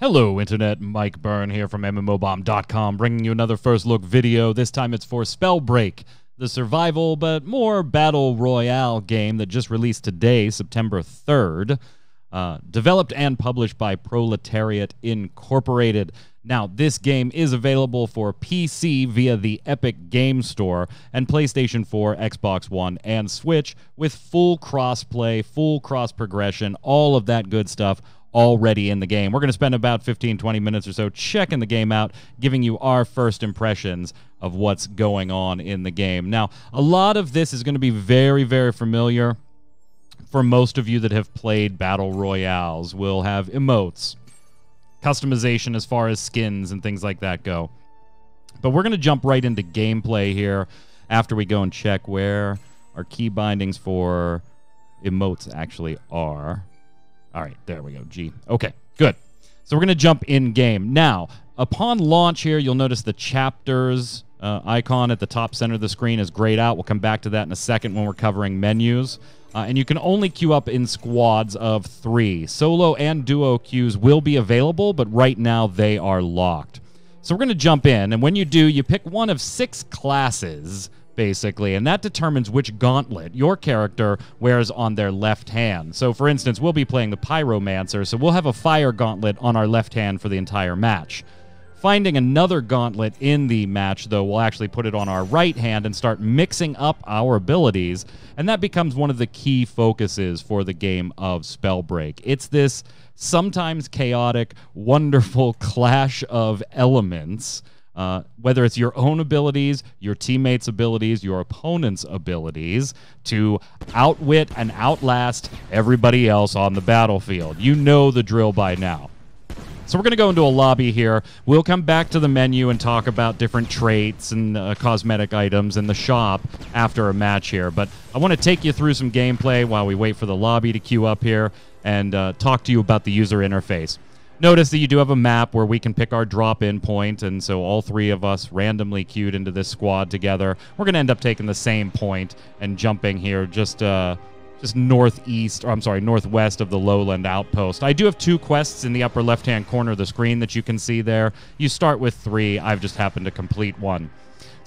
Hello, Internet. Mike Byrne here from MMOBomb.com, bringing you another first look video. This time it's for Spellbreak, the survival but more battle royale game that just released today, September 3rd. Uh, developed and published by Proletariat Incorporated. Now, this game is available for PC via the Epic Game Store and PlayStation 4, Xbox One, and Switch with full crossplay, full cross progression, all of that good stuff already in the game. We're going to spend about 15, 20 minutes or so checking the game out, giving you our first impressions of what's going on in the game. Now, a lot of this is going to be very, very familiar for most of you that have played Battle Royales. We'll have emotes, customization as far as skins and things like that go. But we're going to jump right into gameplay here after we go and check where our key bindings for emotes actually are. All right, there we go. G. Okay, good. So we're going to jump in game. Now, upon launch here, you'll notice the chapters uh, icon at the top center of the screen is grayed out. We'll come back to that in a second when we're covering menus. Uh, and you can only queue up in squads of three. Solo and duo queues will be available, but right now they are locked. So we're going to jump in, and when you do, you pick one of six classes basically, and that determines which gauntlet your character wears on their left hand. So, for instance, we'll be playing the Pyromancer, so we'll have a fire gauntlet on our left hand for the entire match. Finding another gauntlet in the match, though, we'll actually put it on our right hand and start mixing up our abilities, and that becomes one of the key focuses for the game of Spellbreak. It's this sometimes chaotic, wonderful clash of elements uh, whether it's your own abilities, your teammates' abilities, your opponent's abilities, to outwit and outlast everybody else on the battlefield. You know the drill by now. So we're going to go into a lobby here. We'll come back to the menu and talk about different traits and uh, cosmetic items in the shop after a match here. But I want to take you through some gameplay while we wait for the lobby to queue up here and uh, talk to you about the user interface. Notice that you do have a map where we can pick our drop-in point, and so all three of us randomly queued into this squad together. We're going to end up taking the same point and jumping here just uh, just northeast, or I'm sorry, northwest of the lowland outpost. I do have two quests in the upper left-hand corner of the screen that you can see there. You start with three. I've just happened to complete one.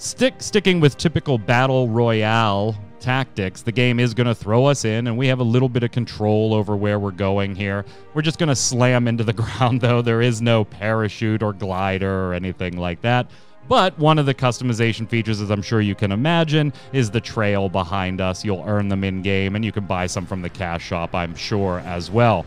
Stick sticking with typical battle royale tactics, the game is going to throw us in, and we have a little bit of control over where we're going here. We're just going to slam into the ground, though. There is no parachute or glider or anything like that. But one of the customization features, as I'm sure you can imagine, is the trail behind us. You'll earn them in game, and you can buy some from the cash shop, I'm sure, as well.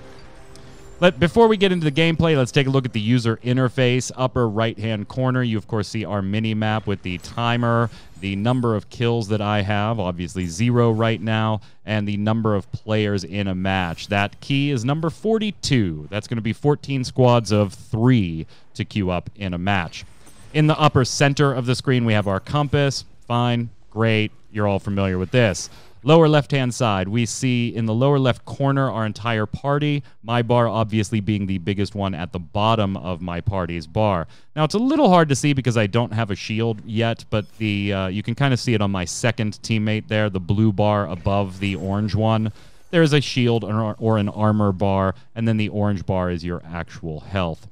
But before we get into the gameplay, let's take a look at the user interface. Upper right-hand corner, you of course see our mini map with the timer, the number of kills that I have, obviously zero right now, and the number of players in a match. That key is number 42. That's going to be 14 squads of three to queue up in a match. In the upper center of the screen, we have our compass. Fine, great. You're all familiar with this. Lower left hand side, we see in the lower left corner our entire party. My bar, obviously, being the biggest one at the bottom of my party's bar. Now, it's a little hard to see because I don't have a shield yet, but the uh, you can kind of see it on my second teammate there, the blue bar above the orange one. There's a shield or, or an armor bar, and then the orange bar is your actual health.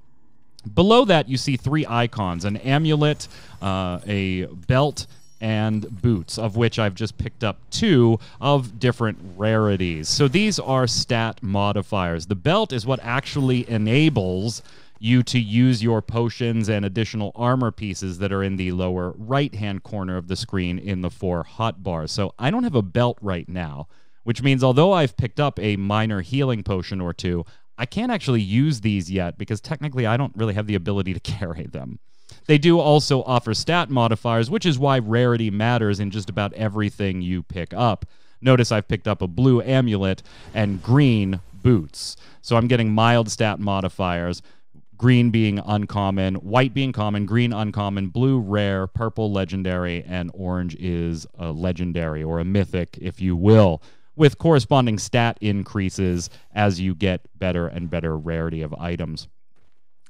Below that, you see three icons an amulet, uh, a belt, and boots, of which I've just picked up two of different rarities. So these are stat modifiers. The belt is what actually enables you to use your potions and additional armor pieces that are in the lower right hand corner of the screen in the four hotbars. So I don't have a belt right now, which means although I've picked up a minor healing potion or two, I can't actually use these yet because technically I don't really have the ability to carry them. They do also offer stat modifiers, which is why rarity matters in just about everything you pick up. Notice I've picked up a blue amulet and green boots. So I'm getting mild stat modifiers. Green being uncommon, white being common, green uncommon, blue rare, purple legendary, and orange is a legendary or a mythic, if you will, with corresponding stat increases as you get better and better rarity of items.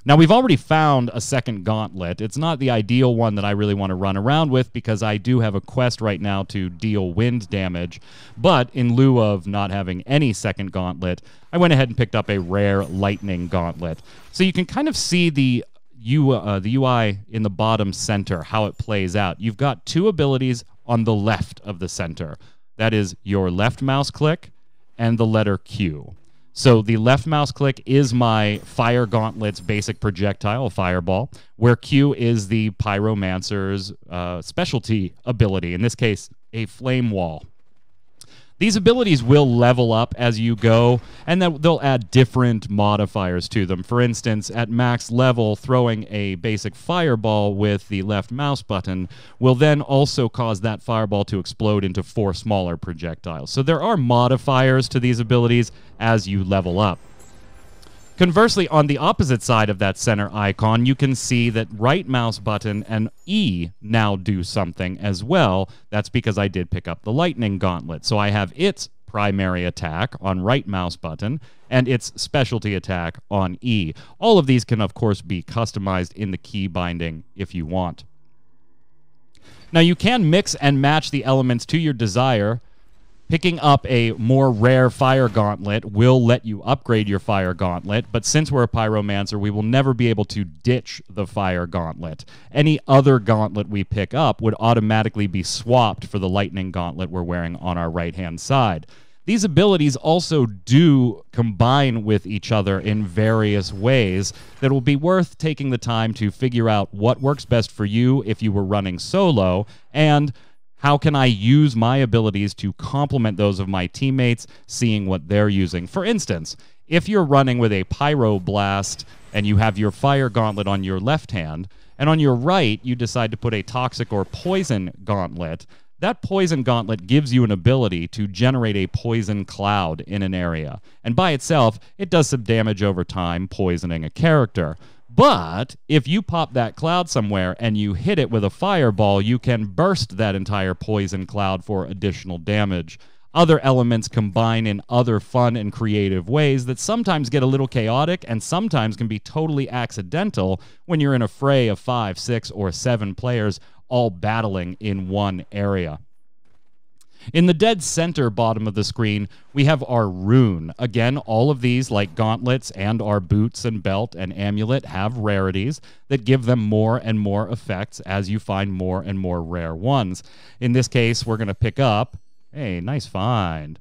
Now, we've already found a second gauntlet. It's not the ideal one that I really want to run around with because I do have a quest right now to deal wind damage. But in lieu of not having any second gauntlet, I went ahead and picked up a rare lightning gauntlet. So you can kind of see the U, uh, the UI in the bottom center, how it plays out. You've got two abilities on the left of the center. That is your left mouse click and the letter Q. So the left mouse click is my Fire Gauntlet's basic projectile, Fireball, where Q is the Pyromancer's uh, specialty ability, in this case, a Flame Wall. These abilities will level up as you go, and then they'll add different modifiers to them. For instance, at max level, throwing a basic fireball with the left mouse button will then also cause that fireball to explode into four smaller projectiles. So there are modifiers to these abilities as you level up. Conversely, on the opposite side of that center icon, you can see that right mouse button and E now do something as well. That's because I did pick up the lightning gauntlet. So I have its primary attack on right mouse button and its specialty attack on E. All of these can, of course, be customized in the key binding if you want. Now, you can mix and match the elements to your desire Picking up a more rare fire gauntlet will let you upgrade your fire gauntlet, but since we're a pyromancer, we will never be able to ditch the fire gauntlet. Any other gauntlet we pick up would automatically be swapped for the lightning gauntlet we're wearing on our right hand side. These abilities also do combine with each other in various ways that will be worth taking the time to figure out what works best for you if you were running solo and how can I use my abilities to complement those of my teammates, seeing what they're using? For instance, if you're running with a pyroblast and you have your fire gauntlet on your left hand, and on your right you decide to put a toxic or poison gauntlet, that poison gauntlet gives you an ability to generate a poison cloud in an area. And by itself, it does some damage over time, poisoning a character. But if you pop that cloud somewhere and you hit it with a fireball, you can burst that entire poison cloud for additional damage. Other elements combine in other fun and creative ways that sometimes get a little chaotic and sometimes can be totally accidental when you're in a fray of five, six, or seven players all battling in one area. In the dead center bottom of the screen, we have our rune. Again, all of these, like gauntlets and our boots and belt and amulet, have rarities that give them more and more effects as you find more and more rare ones. In this case, we're going to pick up. Hey, nice find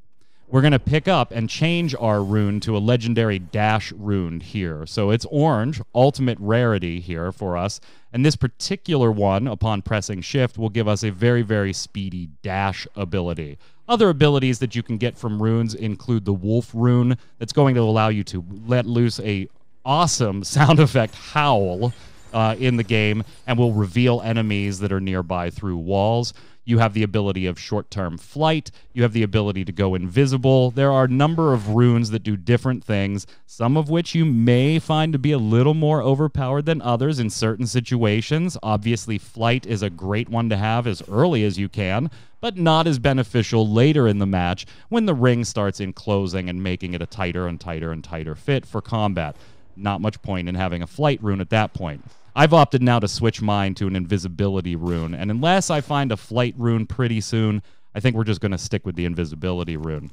we're going to pick up and change our rune to a legendary dash rune here. So it's orange, ultimate rarity here for us. And this particular one, upon pressing shift, will give us a very, very speedy dash ability. Other abilities that you can get from runes include the wolf rune that's going to allow you to let loose a awesome sound effect howl uh, in the game and will reveal enemies that are nearby through walls. You have the ability of short term flight. You have the ability to go invisible. There are a number of runes that do different things, some of which you may find to be a little more overpowered than others in certain situations. Obviously, flight is a great one to have as early as you can, but not as beneficial later in the match when the ring starts enclosing and making it a tighter and tighter and tighter fit for combat. Not much point in having a flight rune at that point. I've opted now to switch mine to an invisibility rune, and unless I find a flight rune pretty soon, I think we're just going to stick with the invisibility rune.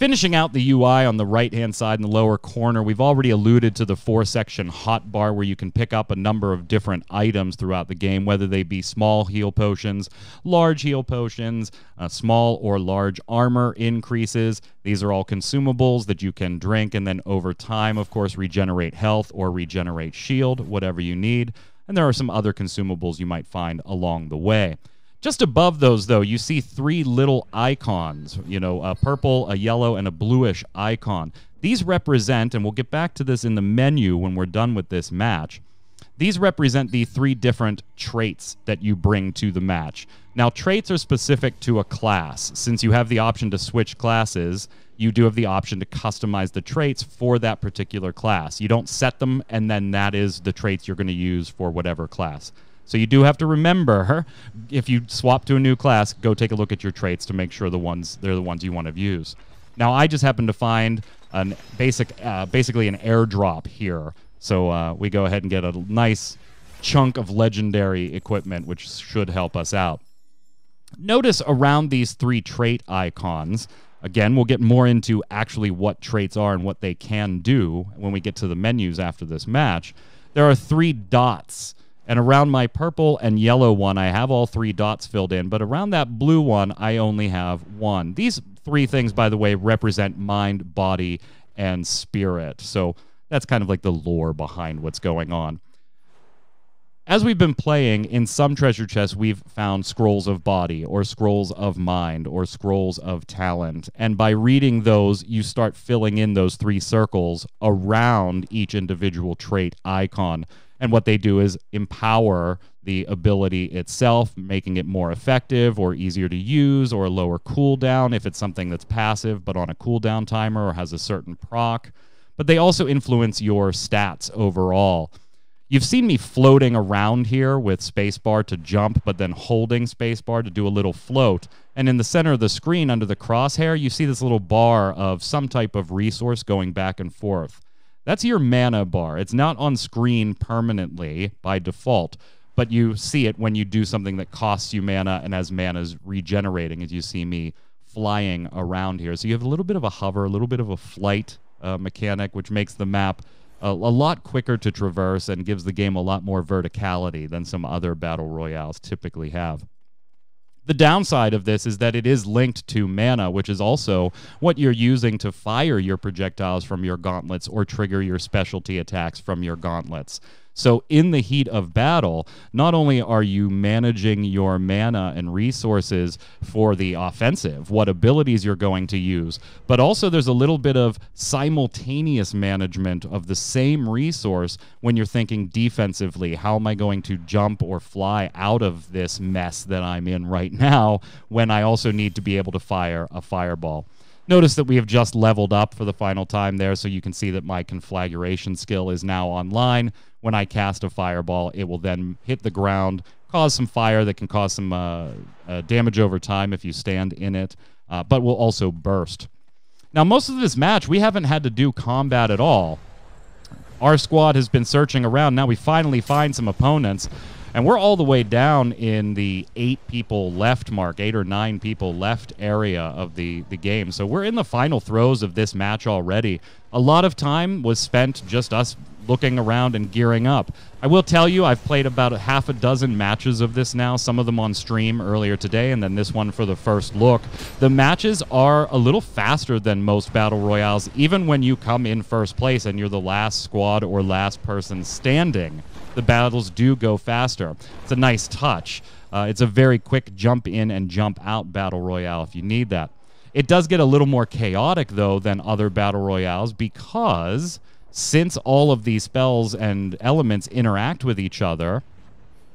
Finishing out the UI on the right hand side in the lower corner, we've already alluded to the four section hotbar where you can pick up a number of different items throughout the game, whether they be small heal potions, large heal potions, uh, small or large armor increases. These are all consumables that you can drink and then over time, of course, regenerate health or regenerate shield, whatever you need. And there are some other consumables you might find along the way. Just above those, though, you see three little icons, you know, a purple, a yellow, and a bluish icon. These represent, and we'll get back to this in the menu when we're done with this match, these represent the three different traits that you bring to the match. Now, traits are specific to a class. Since you have the option to switch classes, you do have the option to customize the traits for that particular class. You don't set them, and then that is the traits you're going to use for whatever class. So you do have to remember if you swap to a new class, go take a look at your traits to make sure the ones they're the ones you want to use. Now I just happened to find an basic, uh, basically an airdrop here So uh, we go ahead and get a nice chunk of legendary equipment, which should help us out. Notice around these three trait icons, again, we'll get more into actually what traits are and what they can do when we get to the menus after this match. There are three dots. And around my purple and yellow one, I have all three dots filled in. But around that blue one, I only have one. These three things, by the way, represent mind, body, and spirit. So that's kind of like the lore behind what's going on as we've been playing in some treasure chests we've found scrolls of body or scrolls of mind or scrolls of talent and by reading those you start filling in those three circles around each individual trait icon and what they do is empower the ability itself making it more effective or easier to use or lower cooldown if it's something that's passive but on a cooldown timer or has a certain proc but they also influence your stats overall You've seen me floating around here with spacebar to jump, but then holding spacebar to do a little float. And in the center of the screen under the crosshair, you see this little bar of some type of resource going back and forth. That's your mana bar. It's not on screen permanently by default, but you see it when you do something that costs you mana and as mana's regenerating, as you see me flying around here. So you have a little bit of a hover, a little bit of a flight uh, mechanic, which makes the map a, a, lot quicker to traverse and gives the game a lot more verticality than some other battle royales typically have. The downside of this is that it is linked to mana, which is also what you're using to fire your projectiles from your gauntlets or trigger your specialty attacks from your gauntlets. So, in the heat of battle, not only are you managing your mana and resources for the offensive, what abilities you're going to use, but also there's a little bit of simultaneous management of the same resource when you're thinking defensively. How am I going to jump or fly out of this mess that I'm in right now when I also need to be able to fire a fireball? Notice that we have just leveled up for the final time there, so you can see that my conflagration skill is now online. When I cast a fireball, it will then hit the ground, cause some fire that can cause some uh, uh, damage over time if you stand in it, uh, but will also burst. Now, most of this match, we haven't had to do combat at all. Our squad has been searching around. Now we finally find some opponents. And we're all the way down in the eight people left mark, eight or nine people left area of the, the game. So we're in the final throes of this match already. A lot of time was spent just us looking around and gearing up. I will tell you, I've played about a half a dozen matches of this now, some of them on stream earlier today, and then this one for the first look. The matches are a little faster than most Battle Royales, even when you come in first place and you're the last squad or last person standing the battles do go faster. It's a nice touch. Uh, it's a very quick jump in and jump out battle royale if you need that. It does get a little more chaotic, though, than other battle royales because since all of these spells and elements interact with each other,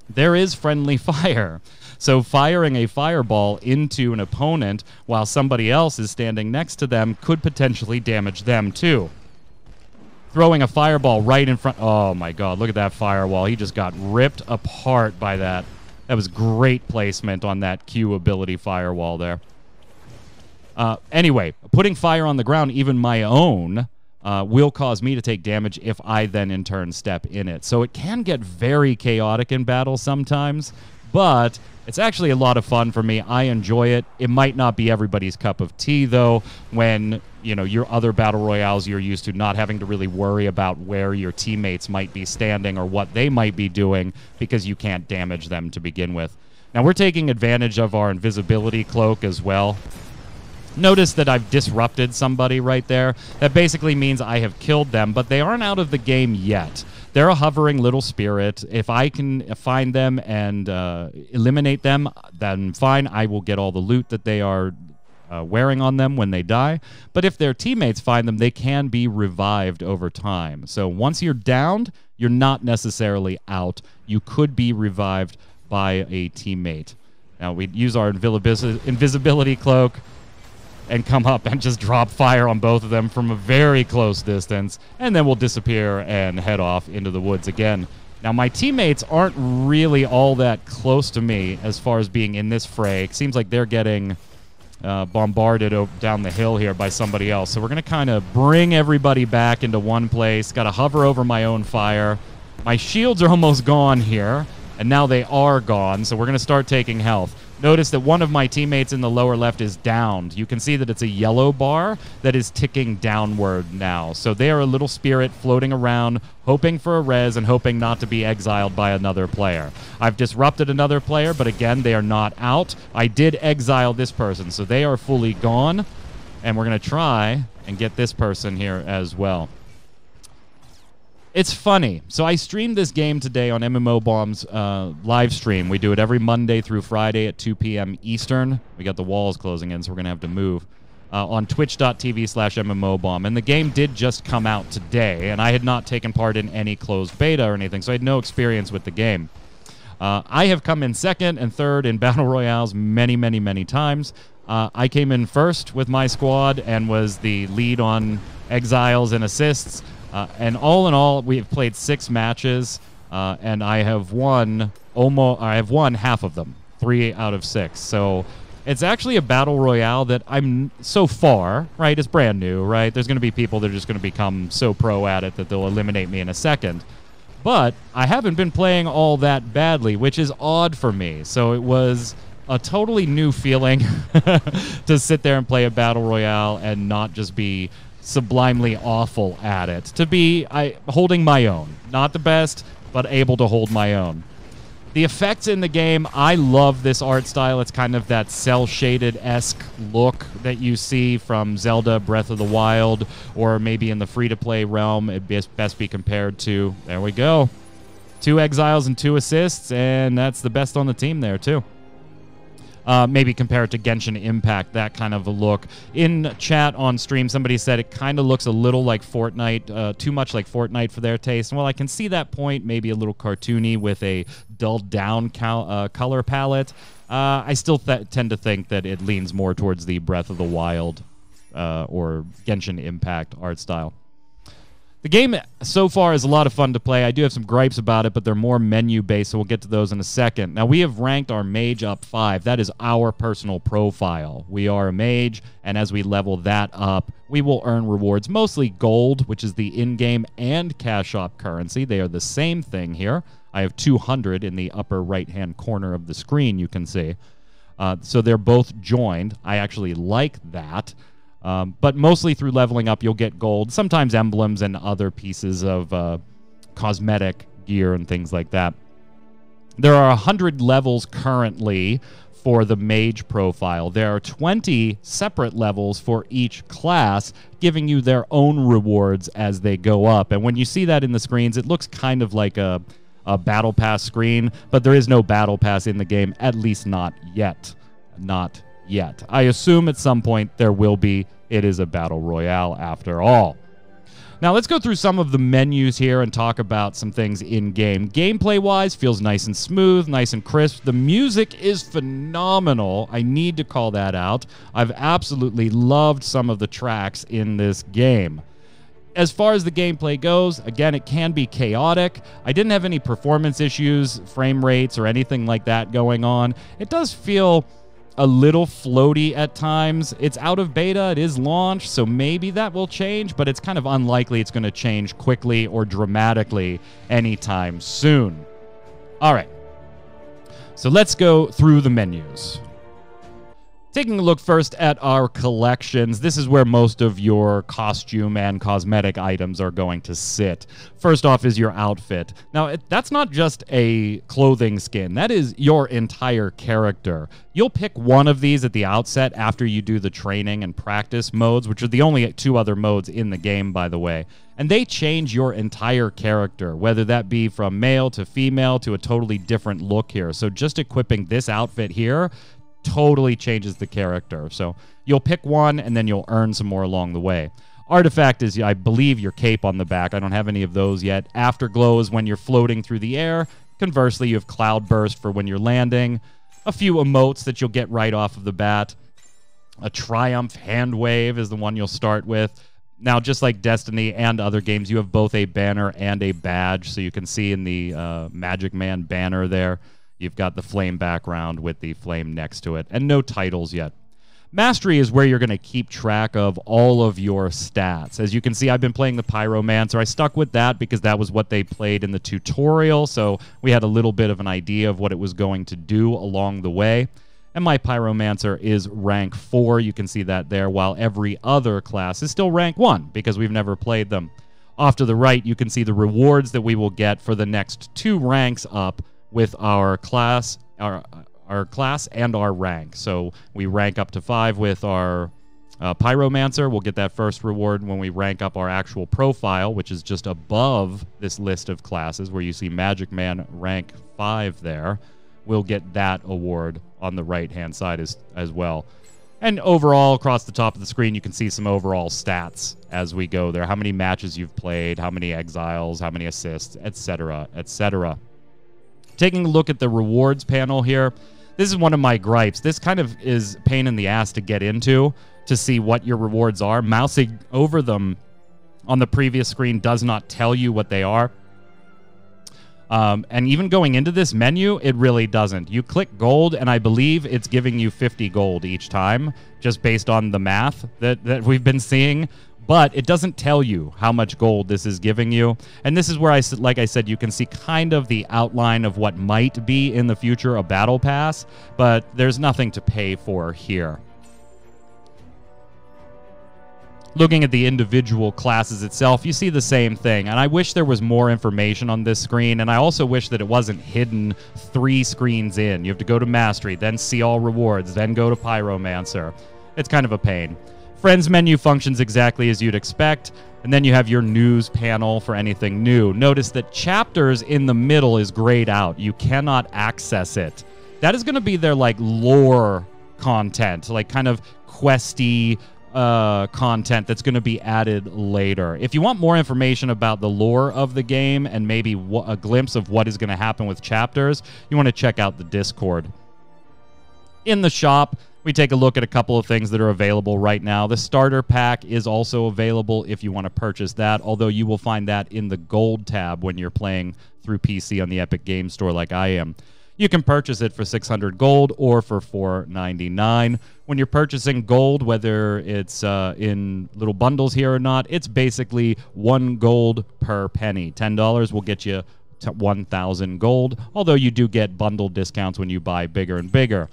there is friendly fire. So firing a fireball into an opponent while somebody else is standing next to them could potentially damage them too throwing a fireball right in front. Oh my God! Look at that firewall. He just got ripped apart by that. That was great placement on that Q ability firewall there. Uh, anyway, putting fire on the ground, even my own, uh, will cause me to take damage if I then in turn step in it. So it can get very chaotic in battle sometimes, but it's actually a lot of fun for me. I enjoy it. It might not be everybody's cup of tea though when, you know, your other battle royales you're used to not having to really worry about where your teammates might be standing or what they might be doing because you can't damage them to begin with. Now we're taking advantage of our invisibility cloak as well. Notice that I've disrupted somebody right there. That basically means I have killed them, but they aren't out of the game yet they're a hovering little spirit. If I can find them and uh, eliminate them, then fine. I will get all the loot that they are uh, wearing on them when they die. But if their teammates find them, they can be revived over time. So once you're downed, you're not necessarily out. You could be revived by a teammate. Now we use our invisibility cloak and come up and just drop fire on both of them from a very close distance, and then we'll disappear and head off into the woods again. Now, my teammates aren't really all that close to me as far as being in this fray. It seems like they're getting uh, bombarded down the hill here by somebody else. So we're going to kind of bring everybody back into one place. Got to hover over my own fire. My shields are almost gone here, and now they are gone. So we're going to start taking health. Notice that one of my teammates in the lower left is downed. You can see that it's a yellow bar that is ticking downward now. So they are a little spirit floating around, hoping for a res and hoping not to be exiled by another player. I've disrupted another player, but again, they are not out. I did exile this person, so they are fully gone. And we're going to try and get this person here as well. It's funny. So I streamed this game today on MMO Bomb's uh, live stream. We do it every Monday through Friday at 2 p.m. Eastern. We got the walls closing in, so we're going to have to move. Uh, on twitch.tv slash mmobomb. And the game did just come out today, and I had not taken part in any closed beta or anything, so I had no experience with the game. Uh, I have come in second and third in Battle Royales many, many, many times. Uh, I came in first with my squad and was the lead on exiles and assists. Uh, and all in all, we have played six matches, uh, and I have won almost. I have won half of them, three out of six. So it's actually a battle royale that I'm so far right. It's brand new, right? There's going to be people that are just going to become so pro at it that they'll eliminate me in a second. But I haven't been playing all that badly, which is odd for me. So it was a totally new feeling to sit there and play a battle royale and not just be sublimely awful at it. To be I holding my own, not the best, but able to hold my own. The effects in the game, I love this art style. It's kind of that cel shaded esque look that you see from Zelda Breath of the Wild, or maybe in the free to play realm. It best, best be compared to. There we go. Two exiles and two assists, and that's the best on the team there, too. Uh, maybe compare it to Genshin Impact, that kind of a look. In chat on stream, somebody said it kind of looks a little like Fortnite, uh, too much like Fortnite for their taste. And well, I can see that point, maybe a little cartoony with a dulled down cal- uh, color palette. Uh, I still th- tend to think that it leans more towards the Breath of the Wild uh, or Genshin Impact art style. The game so far is a lot of fun to play. I do have some gripes about it, but they're more menu based, so we'll get to those in a second. Now, we have ranked our mage up five. That is our personal profile. We are a mage, and as we level that up, we will earn rewards, mostly gold, which is the in game and cash shop currency. They are the same thing here. I have 200 in the upper right hand corner of the screen, you can see. Uh, so they're both joined. I actually like that. Um, but mostly through leveling up, you'll get gold, sometimes emblems and other pieces of uh, cosmetic gear and things like that. There are 100 levels currently for the mage profile. There are 20 separate levels for each class, giving you their own rewards as they go up. And when you see that in the screens, it looks kind of like a, a battle pass screen, but there is no battle pass in the game, at least not yet. Not yet. I assume at some point there will be. It is a battle royale after all. Now let's go through some of the menus here and talk about some things in game. Gameplay wise, feels nice and smooth, nice and crisp. The music is phenomenal. I need to call that out. I've absolutely loved some of the tracks in this game. As far as the gameplay goes, again, it can be chaotic. I didn't have any performance issues, frame rates, or anything like that going on. It does feel a little floaty at times. It's out of beta, it is launched, so maybe that will change, but it's kind of unlikely it's going to change quickly or dramatically anytime soon. All right. So let's go through the menus. Taking a look first at our collections, this is where most of your costume and cosmetic items are going to sit. First off is your outfit. Now, it, that's not just a clothing skin, that is your entire character. You'll pick one of these at the outset after you do the training and practice modes, which are the only two other modes in the game, by the way. And they change your entire character, whether that be from male to female to a totally different look here. So, just equipping this outfit here totally changes the character. So you'll pick one and then you'll earn some more along the way. Artifact is, I believe, your cape on the back. I don't have any of those yet. Afterglow is when you're floating through the air. Conversely, you have Cloudburst for when you're landing. A few emotes that you'll get right off of the bat. A Triumph Hand Wave is the one you'll start with. Now, just like Destiny and other games, you have both a banner and a badge. So you can see in the uh, Magic Man banner there, You've got the flame background with the flame next to it, and no titles yet. Mastery is where you're going to keep track of all of your stats. As you can see, I've been playing the Pyromancer. I stuck with that because that was what they played in the tutorial, so we had a little bit of an idea of what it was going to do along the way. And my Pyromancer is rank 4. You can see that there, while every other class is still rank 1 because we've never played them. Off to the right, you can see the rewards that we will get for the next two ranks up with our class, our our class and our rank. So we rank up to five with our uh, Pyromancer. We'll get that first reward when we rank up our actual profile, which is just above this list of classes where you see Magic Man rank five there. We'll get that award on the right hand side as, as well. And overall, across the top of the screen, you can see some overall stats as we go there. How many matches you've played, how many exiles, how many assists, etc., etc. Taking a look at the rewards panel here, this is one of my gripes. This kind of is pain in the ass to get into to see what your rewards are. Mousing over them on the previous screen does not tell you what they are. Um, and even going into this menu, it really doesn't. You click gold, and I believe it's giving you 50 gold each time, just based on the math that, that we've been seeing but it doesn't tell you how much gold this is giving you. And this is where I like I said you can see kind of the outline of what might be in the future a battle pass, but there's nothing to pay for here. Looking at the individual classes itself, you see the same thing. And I wish there was more information on this screen. And I also wish that it wasn't hidden three screens in. You have to go to Mastery, then see all rewards, then go to Pyromancer. It's kind of a pain. Friends menu functions exactly as you'd expect. And then you have your news panel for anything new. Notice that chapters in the middle is grayed out. You cannot access it. That is going to be their like lore content, like kind of questy uh, content that's going to be added later. If you want more information about the lore of the game and maybe a glimpse of what is going to happen with chapters, you want to check out the Discord. In the shop, we take a look at a couple of things that are available right now. The starter pack is also available if you want to purchase that, although you will find that in the gold tab when you're playing through PC on the Epic Game Store like I am. You can purchase it for 600 gold or for 499. When you're purchasing gold, whether it's uh, in little bundles here or not, it's basically one gold per penny. $10 will get you 1,000 gold, although you do get bundle discounts when you buy bigger and bigger.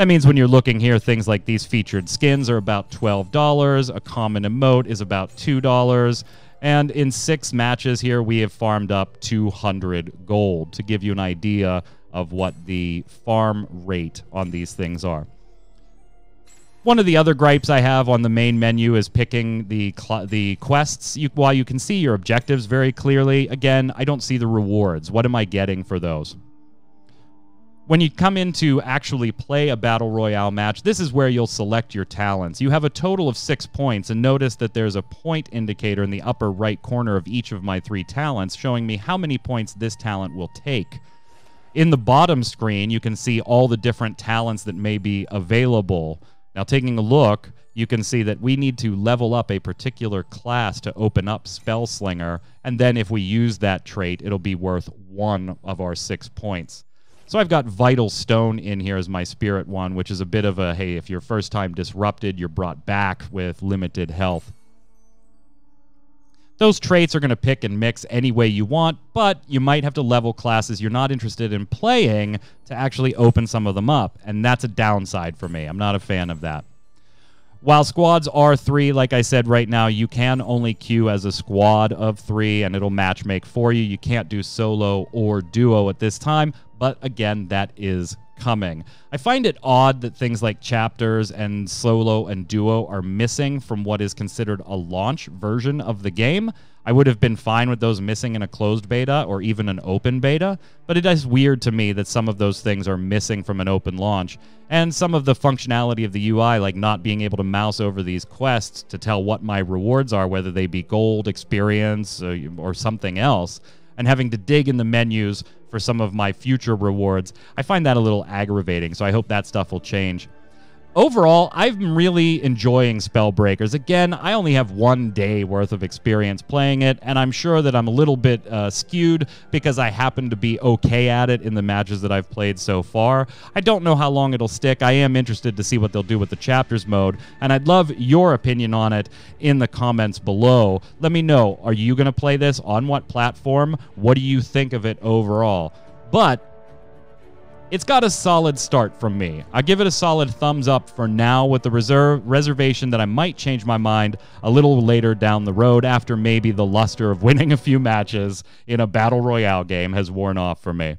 That means when you're looking here, things like these featured skins are about $12. A common emote is about $2. And in six matches here, we have farmed up 200 gold to give you an idea of what the farm rate on these things are. One of the other gripes I have on the main menu is picking the the quests. You, while you can see your objectives very clearly, again, I don't see the rewards. What am I getting for those? When you come in to actually play a battle royale match, this is where you'll select your talents. You have a total of six points, and notice that there's a point indicator in the upper right corner of each of my three talents showing me how many points this talent will take. In the bottom screen, you can see all the different talents that may be available. Now, taking a look, you can see that we need to level up a particular class to open up Spell Slinger, and then if we use that trait, it'll be worth one of our six points. So I've got Vital Stone in here as my spirit one, which is a bit of a hey, if you're first time disrupted, you're brought back with limited health. Those traits are going to pick and mix any way you want, but you might have to level classes you're not interested in playing to actually open some of them up, and that's a downside for me. I'm not a fan of that. While squads are three, like I said right now, you can only queue as a squad of three and it'll match make for you. You can't do solo or duo at this time, but again, that is coming. I find it odd that things like chapters and solo and duo are missing from what is considered a launch version of the game. I would have been fine with those missing in a closed beta or even an open beta, but it is weird to me that some of those things are missing from an open launch. And some of the functionality of the UI, like not being able to mouse over these quests to tell what my rewards are, whether they be gold, experience, uh, or something else, and having to dig in the menus for some of my future rewards. I find that a little aggravating, so I hope that stuff will change. Overall, I'm really enjoying Spellbreakers. Again, I only have one day worth of experience playing it, and I'm sure that I'm a little bit uh, skewed because I happen to be okay at it in the matches that I've played so far. I don't know how long it'll stick. I am interested to see what they'll do with the chapters mode, and I'd love your opinion on it in the comments below. Let me know, are you going to play this? On what platform? What do you think of it overall? But it's got a solid start from me. I give it a solid thumbs up for now with the reserve reservation that I might change my mind a little later down the road after maybe the luster of winning a few matches in a battle royale game has worn off for me.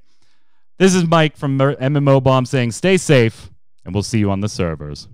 This is Mike from MMO Bomb saying stay safe and we'll see you on the servers.